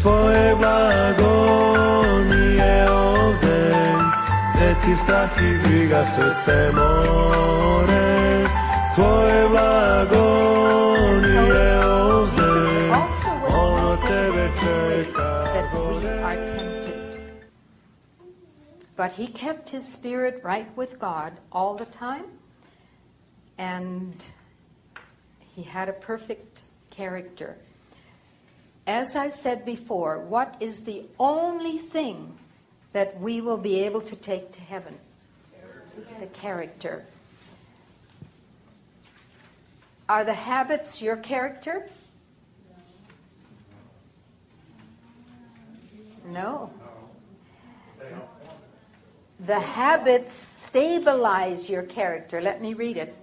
Tvoje blago nije ovde Gde ti strah i briga. But he kept his spirit right with God all the time, and he had a perfect character. As I said before, what is the only thing that we will be able to take to heaven? The character. Are the habits your character? No. The habits stabilize your character. Let me read it.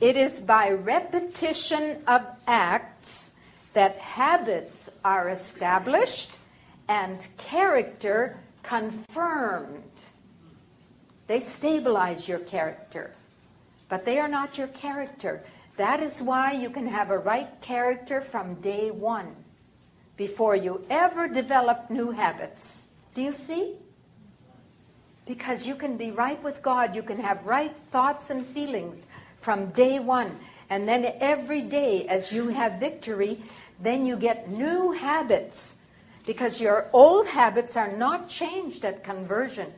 It is by repetition of acts that habits are established and character confirmed. They stabilize your character, but they are not your character. That is why you can have a right character from day one before you ever develop new habits. Do you see? Because you can be right with God, you can have right thoughts and feelings from day one. And then every day, as you have victory, then you get new habits. Because your old habits are not changed at conversion,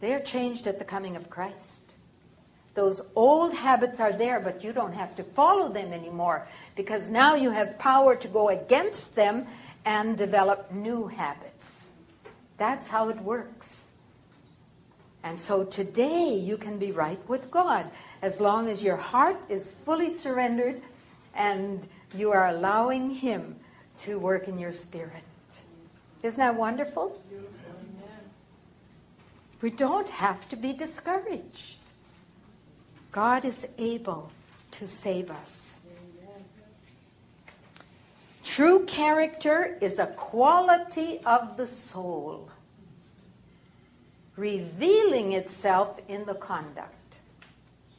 they are changed at the coming of Christ. Those old habits are there, but you don't have to follow them anymore because now you have power to go against them and develop new habits. That's how it works. And so today you can be right with God as long as your heart is fully surrendered and you are allowing Him to work in your spirit. Isn't that wonderful? We don't have to be discouraged. God is able to save us. True character is a quality of the soul, revealing itself in the conduct.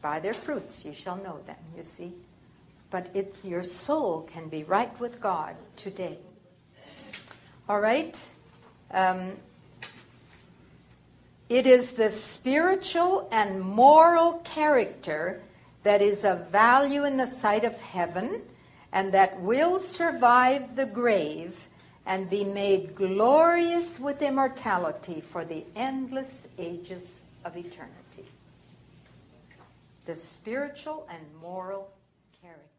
By their fruits you shall know them, you see. But it's your soul can be right with God today. All right? Um, it is the spiritual and moral character that is of value in the sight of heaven and that will survive the grave and be made glorious with immortality for the endless ages of eternity. The spiritual and moral character.